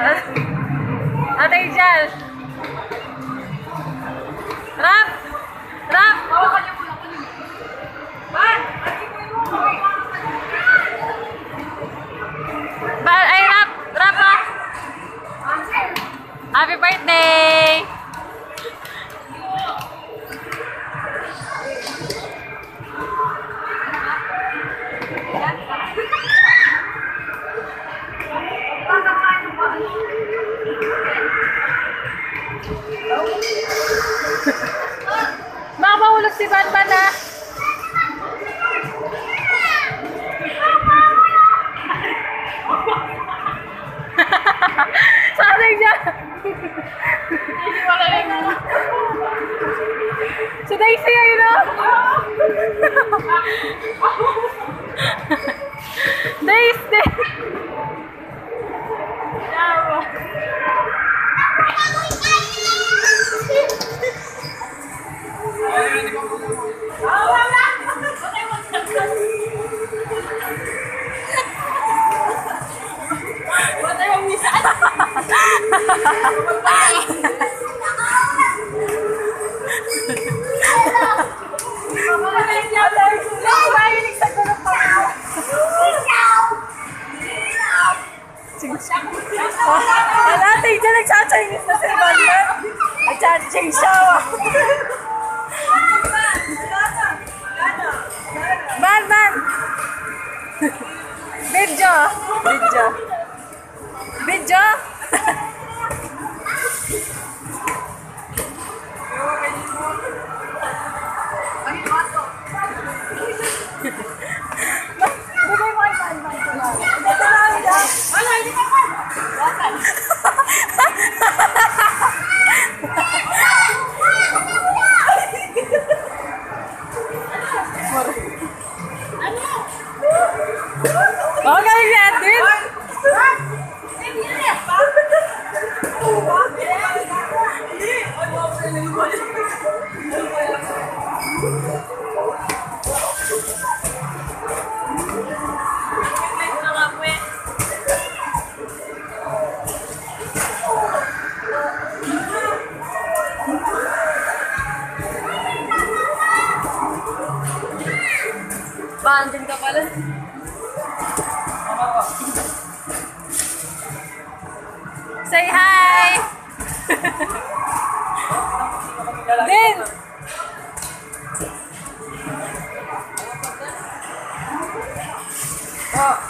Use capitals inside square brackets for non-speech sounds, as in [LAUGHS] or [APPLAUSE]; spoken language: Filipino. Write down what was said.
Ah, Atay dyan. Rap! Rap! Ba ay, Rap! Rap, ah. ha? Happy birthday! Makapahulog si Banban na! Sanay niya! Si Daisy, ayun o! [LAUGHS] Daisy! Daisy! Wala, tayo dyan nagsa-Chinese na si Banban. Nagsa-Chinese siya. Man, man! Okay, Edwin! Ka pala. Say hi! あ